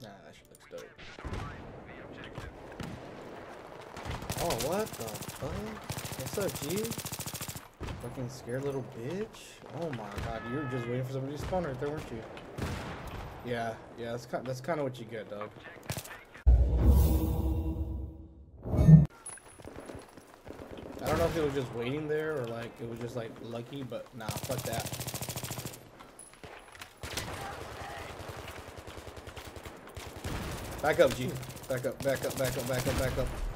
that shit looks dope. Oh, what the fuck? What's up, G? Fucking scared little bitch. Oh my god, you were just waiting for somebody to spawn right there, weren't you? Yeah, yeah, that's kind, that's kind of what you get, dog. I don't know if it was just waiting there or like it was just like lucky, but nah, fuck that. Back up, G. Back up, back up, back up, back up, back up.